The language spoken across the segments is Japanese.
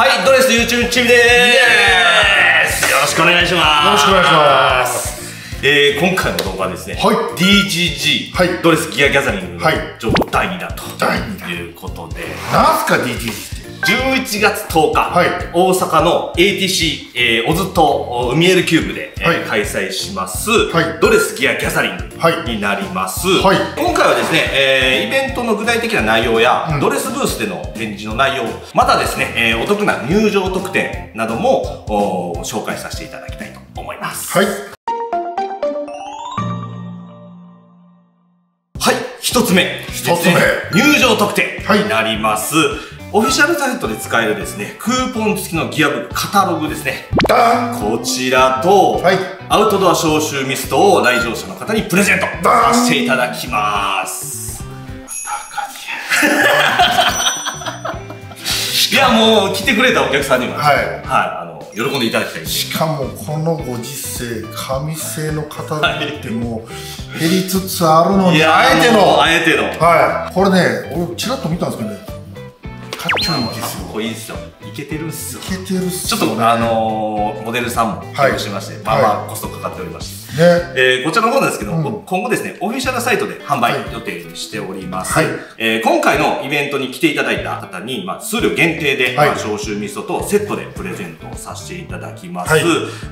はい、ドレス YouTube チームでーす。よろしくお願いします。よろしくお願いします。えー、今回の動画はですね、はい DGG、はいドレスギアギャザリングのはい情報第2弾と第二弾いうことで、なんすか DT って11月10日、はい。大阪の ATC、えー、オズと海エルキューブで、えーはい。開催します、はい。ドレスギアギャザリングはい。になります、はい。今回はですね、えーイベントの具体的な内容や、うん。ドレスブースでの展示の内容またですね、えーお得な入場特典なども紹介させていただきたいと思います。はい。はい、一つ目。一つ目。入場特典はい。になります。オフィシャルサイトで使えるですね、クーポン付きのギアブックカタログですね。ダーンこちらと、はいアウトドア消臭ミストを来場者の方にプレゼントさせていただきます。いや、もう来てくれたお客さんには、はいはい、あの、喜んでいただきたい。しかもこのご時世紙製のカタログってもう減りつつあるのにあえてのあえての。はいこれね俺ちらっと見たんですけどねかっちょいいんですかっよこいいですよ。いけてるっすよ。いけてるっすちょっと、あのーモデルさんも起用しまして、まあまあコストかかっておりまして、ねえーこちらの方なんですけど、うん。今後ですね、オフィシャルサイトで販売はい予定にしております。はい。えー今回のイベントに来ていただいた方に、まあ、数量限定で、はい。まあ、消臭味噌とセットでプレゼントをさせていただきます。はい。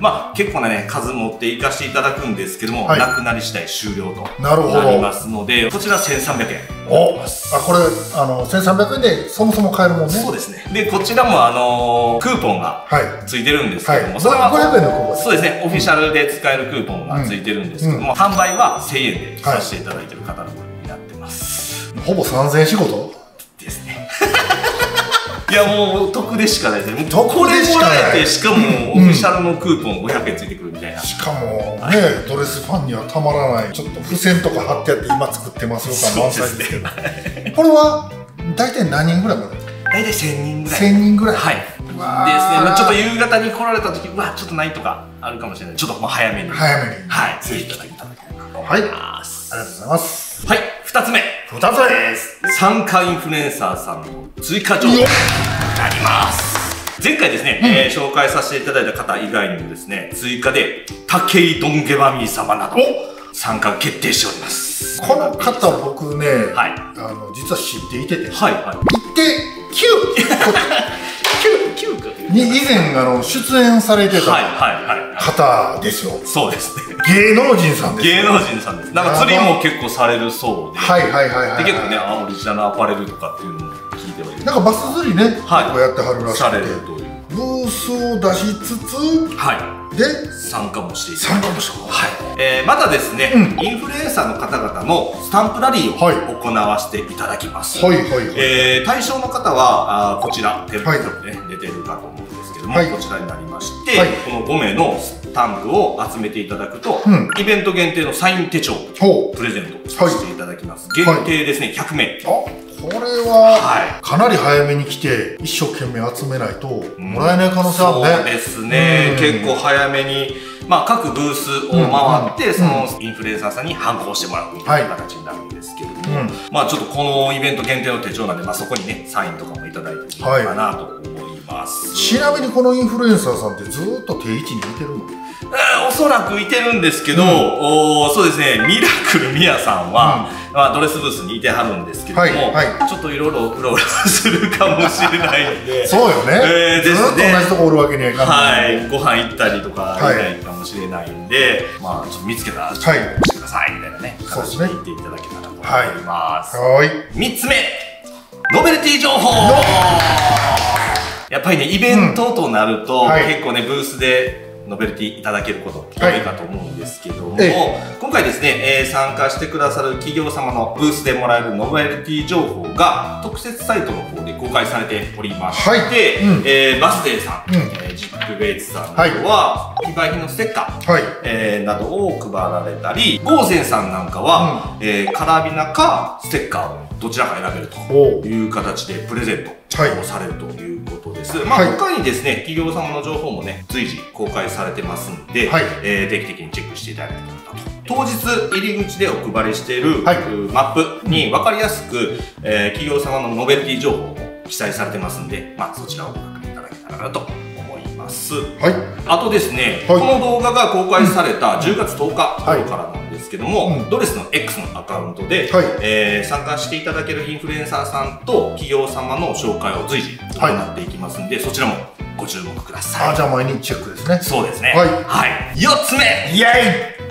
まあ、結構なね、数持っていかせていただくんですけども、はい。なくなり次第終了となりますので、こちら1300円。おあこれあの1300円でそもそも買えるもんね。そうですね。で、こちらも、あのークーポンがはい。ついてるんですけども、はい。それは500円のクーポンそうですね。オフィシャルで使えるクーポンがついてるんですけども、販売は1000円でさせていただいてるカタログになってます、ほぼ3000円仕事？いやもう得でしかないですね。得でしかない。しかもオフィシャルのクーポン500円ついてくるみたいな、しかもねドレスファンにはたまらない。ちょっと付箋とか貼ってあって今作ってますよ感満載ですけど。これは大体何人ぐらいまで大体1000人ぐらい。1000人ぐらい？はい。ですね、ちょっと夕方に来られた時うわちょっとないとかあるかもしれない。ちょっともう早めに。早めに。はい。ぜひいただきたいと思はいいます。ありがとうございますはい、二つ目。2つ目です。参加インフルエンサーさんの追加情報になります。前回ですね、えー紹介させていただいた方以外にもですね、追加で、武井ドンゲバミー様など、参加決定しております。この方僕ね、はいあの実は知っていててはい、はい。行って9、9か9に以前あの出演されてはい、たはい、はい。方ですよそうですね。芸能人さんです。芸能人さんです。なんか釣りも結構されるそうで、はいはいはいはいで結構ね、あオリジナルアパレルとかっていうのも聞いてはいる。なんかバス釣りね、はい。結構やってはるらしされくてるという。ブースを出しつつはい。で参加もしていただ参加もしてはい、えーまたですね、うん。インフルエンサーの方々のスタンプラリーをはい。行わせていただきます、はいはいはい、えー対象の方はあーこちらテレビはい。局で、ね出てるかと思うんですけども、はい。こちらになりまして、はい。この5名のスタンプを集めていただくと、うん。イベント限定のサイン手帳をプレゼントさせていただきます、限定ですね100名。あこれは、はい。かなり早めに来て一生懸命集めないともらえない可能性あるね、そうですね、うん。結構早めに、まあ、各ブースを回って、そのインフルエンサーさんに反抗してもらうみたいな形になるんですけれども、うん。まあちょっとこのイベント限定の手帳なんで、まあ、そこにねサインとかもいただいてもいいのかなと思います、ちなみにこのインフルエンサーさんってずーっと定位置にいてるの？えーおそらくいてるんですけど、うん。おーそうですね。ミラクルミヤさんは、まあ、ドレスブースにいてはるんですけれども、はいはちょっといろいろうろうろするかもしれないんで。そうよね、えーずーっと同じとこおるわけにはいかな、はい。い、ご飯行ったりとかはい。いないかもしれないんで、まあちょっと見つけたらちょっとはいしてくださいみたいなね、そうですね。形で言っていただけたらと思います。はーい。三つ目、ノベルティ情報。やっぱりねイベントとなると、はい。結構ねブースでノベルティいただけること多いかと思うんですけども、え今回ですね、えー参加してくださる企業様のブースでもらえるノベルティ情報が特設サイトの方で公開されておりまして、はい。うん。えーバスデーさん、うん。えージップベイツさんなどは非売品のステッカー、はい。えーなどを配られたりゴーゼンさんなんかは、えーカラビナかステッカーをどちらか選べるという形でプレゼントはい。をされるということです。まあ、はい。他にですね、企業様の情報もね、随時公開されてますんで、はい。えー定期的にチェックしていただけたらと。当日入り口でお配りしている、はい。うマップに分かりやすく、えー企業様のノベルティ情報も記載されてますんで、まあ、そちらをご確認いただけたたらなと思います。はい。あとですね、はい。この動画が公開された10月10日はい頃からなんですけども、うん。ドレスの X のアカウントで、はい。えー参加していただけるインフルエンサーさんと企業様の紹介を随時行っていきますんで、そちらもご注目ください。あじゃあ毎日チェックですね。そうですね。はい。はい、4つ目。イエド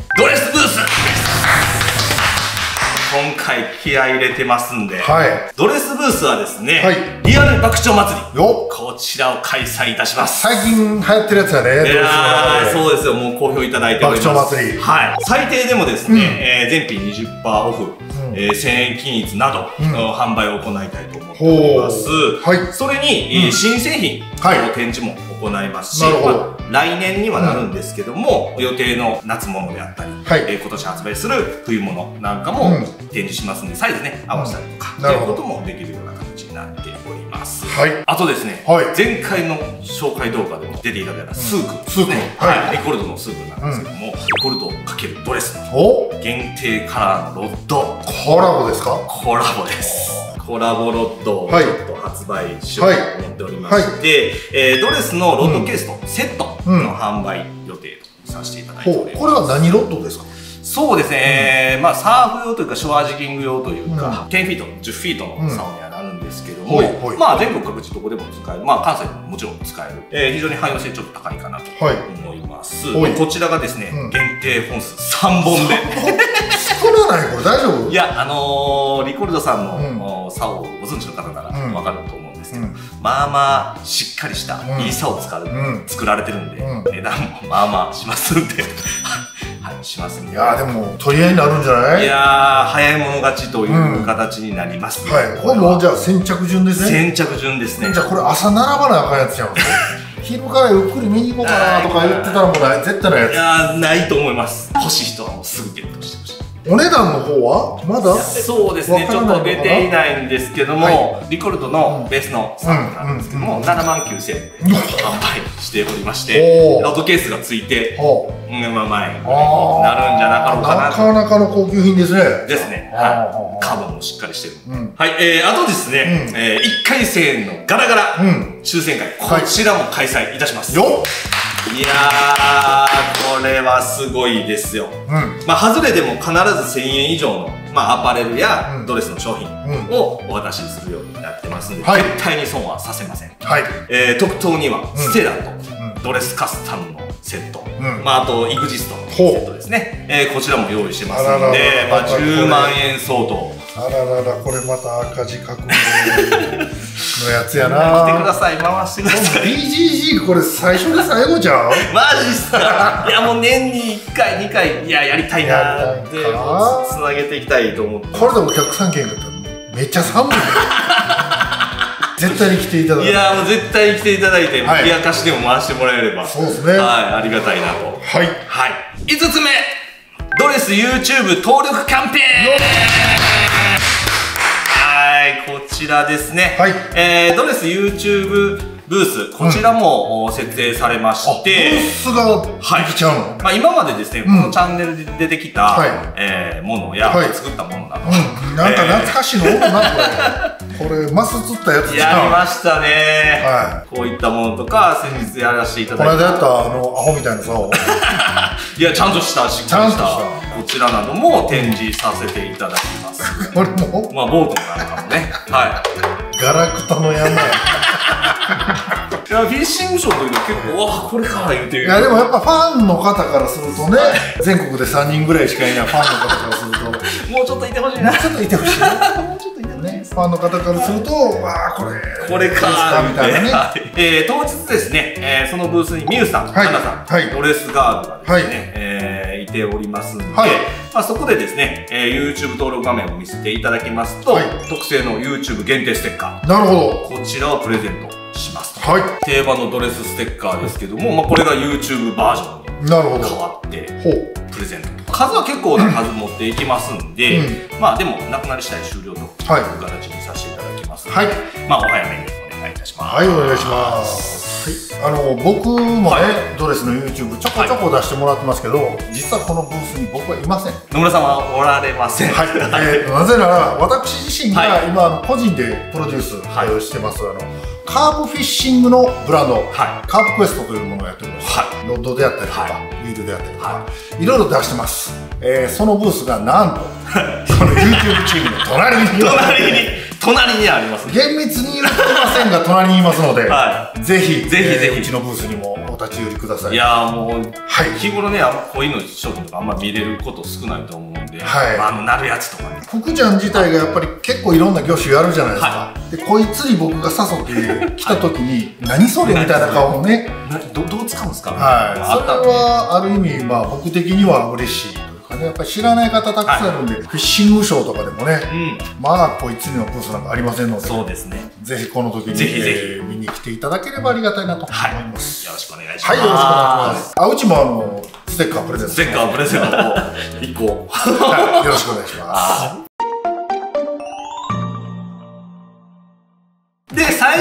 気合い入れてますんで、イはい。ドレスブースはですね、はい。リアル爆笑祭り。こちらを開催いたします。最近流行ってるやつやねいやそうですよ、もう好評いただいております。爆笑祭り。はい。最低でもですね、うん。えー全品20%オフ、ん。えー1000円均一など、うん。の販売を行いたいと思っております。ほう。はい。それに、えーうん。新製品はい。の展示も行いますし、まあ来年にはなるんですけども、予定の夏物であったり、はい。えー今年発売する冬物なんかもうん。展示しますんで、サイズね、合わせたりとか、ということもできるような形になっております。はい。あとですね、はい。前回の紹介動画でも出ていただいたスークですね、スークはい。はい、リコルドのスークなんですけども、リコルド×ドレスのお。限定カラーのロッド。コラボですか？コラボですコラボロッドをちょはいっと発売しようと思っておりまして、えードレスのロッドケースとセットの販売予定とさせていただいております、これは何ロッドですか？そうですね、えーまあサーフ用というかショアジギング用というか、うん。10フィート10フィートのサウナにはなるんですけども、はい。はい。まあ全国各地どこでも使える。まあ関西でももちろん使える、えー非常に汎用性ちょっと高いかなとはい。思います、はい。こちらがですね、うん。限定本数3本で少なないこれ大丈夫？いやあのーリコルドさんの、うんお差をご存知の方ならうん。わかると思うんですけど、うん。まあまあしっかりしたうん。いい差を使う、うん。作られてるんで、うん。値段もまあまあしますんで はいしますんで。いやーでも取り合いになるんじゃない？いやー、早い者勝ちという形になります、ねはい。これもうじゃあ先着順ですね？先着順ですね。じゃあこれ朝並ばなあかんやつじゃん 昼からゆっくり見に行こうかなとか言ってたらもうない絶対ないやいやー、ないと思います。欲しい人はもうすぐゲットしてお値段の方はまだそうですね、ちょっと出ていないんですけども、リコルドのベースのサウンドなんですけども、7万9000円で販売しておりましてロッドケースがついて、ほううんまあ前になるんじゃなかろうかななかなかの高級品ですね。ですね。はい。カーボンもしっかりしてる。うん。はい、えー、あとですね、うん。えー、1回戦のガラガラ、うん。抽選会、はいこちらも開催いたします。よっいやー、これはすごいですよ。うん。まあ、外れでも必ず1000円以上の、まあ、アパレルやうん。ドレスの商品うん。をお渡しするようになってますので、はい。絶対に損はさせません。はい。えー、特等には、ステラとん。ドレスカスタムのセット、うん。まあ、あと、イグジストのセットですね。えー、こちらも用意してますあららら。ので、まあ、またこれ10万円相当。あらららこれまた赤字覚悟 のやつや来てくだなさい、回してください。BGG これ最初で最後じゃんマジっすか？いやもう年に1回2回いややりたいなーってつつな。げていきたいと思って。これでお客さん券がめっちゃ寒い。ね 絶対に来ていただきいやもう絶対に来ていただいてはい。冷やかしでも回してもらえれば。そうですね。はいありがたいなと。はい。はい。5つ目ドレス YouTube 登録キャンペーンちらですね、はい。えードレス YouTube ブースこちらも、お設定されましブーて、スができちゃうの、まあ、今までですね、ん。このチャンネルで出てきた、はい。えーものや、はい。作ったものなど、うん、なんか懐かしいの？多いなこれこれマス釣ったやつやりましたね、はこういったものとか先日やらせていたこだいた。の間やったあのアホみたいなさ。いやちゃんとしたしっかりした。ちゃんとした。こちらなども展示させていただきます、これも。まあボートなんかもね。はガラクタの山や。いいやフィッシングショーの時は結構うわこれか言うていやでもやっぱファンの方からするとね全国で3人ぐらいしかいないファンの方からするともうちょっといてほしいな。ちょっといてほしいねもうちょっといてほしいね ファンの方からするとわあこれこれかーみたいなね。はいえー当日ですね、えーそのブースにミユさん、はい。ハナさん、はい。ドレスガールがですね、はい。えーいておりますんで、はい。まあ、そこでですね、えー YouTube 登録画面を見せていただきますと、はい。特製の YouTube 限定ステッカなるほーこちらをプレゼントしますはい。定番のドレスステッカーですけども、まあ、これが YouTube バージョンになるほど。変わってプレゼント。と数は結構な数持っていきますんで、うまあでもなくなり次第終了というはい形にさせていただきますので、はい。まあお早めにお願いいたします。はいお願いします。はいあの僕もね、はいドレスの YouTube ちょこちょこ出してもらってますけど、実はこのブースに僕はいません。野村さんはおられません。はい、えーなぜなら私自身がはい。今個人でプロデュースはいをしてます、あのカープフィッシングのブランド、はカープクエストというものをやっております、はロッドであったりとか、はリールであったりとか、、はい。ろいろ出してます、えーそのブースがなんと この YouTube チームの隣に。隣に隣にありますね。厳密に言ってませんが隣にいますので、はぜひぜひぜひ。えーうちのブースにもお立ち寄りください。いやーもうはい日頃ねあんまこういうの商品とかあんま見れること少ないと思うんで、はい。まあ、あのなるやつとかね。福ちゃん自体がやっぱり結構いろんな業種やるじゃないですか、はでこいつに僕が誘って来た時に「何それ?」みたいな顔をねなどどう使うんですか？はい、それはある意味、まあ、僕的には嬉しいというかねやっぱり知らない方たくさんいるんで、フィッシングショーとかでもねうん。まあこいつにのブースなんかありませんのでそうですね。ぜひこの時にぜひぜひ。えー見に来ていただければありがたいなと思はいいます。よろしくお願いします。はい、よろしくお願いします。あうちもあのステッカープレゼントステッカープレゼント。を1個はい、よろしくお願いします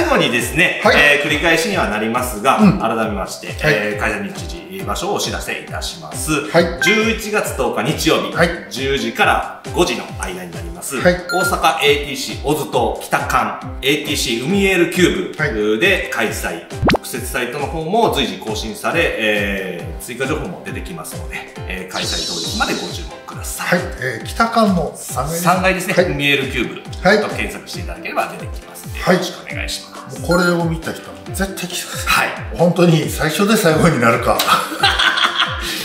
最後にですね、はい。えー繰り返しにはなりますが、うん。改めまして、えー開催日時場所をお知らせいたします、はい。11月10日日曜日、はい。10時から5時の間になります、はい。大阪 ATC オズと北館 ATC 海エールキューブで開催、特設サイトの方も随時更新され、えー追加情報も出てきますので、えー開催当日までご注目ください、はい、えー北館の3階です3階ですね、はい。海エールキューブはい。と検索していただければ出てきますので、はい。よろしくお願いします、これを見た人は絶対来てください。はい。本当に最初で最後になるか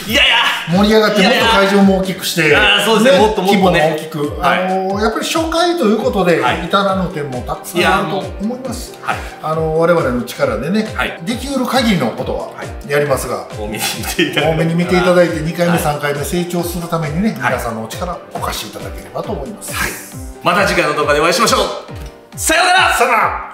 いやいや。盛り上がってもっと会場も大きくしてあーそうですね。もっともっとね。規模も大きく、はい。あのーやっぱり初回ということで、はい。至らぬ点もたくさんあると思います。はい。あのー我々の力でね、はい。できうる限りのことははい。やりますが、多めに見ていただ多めに見ていただいて2回目、はい3回目成長するためにね、はい。皆さんのお力をお貸しいただければと思います、はい。また次回の動画でお会いしましょう。さようなら。さよなら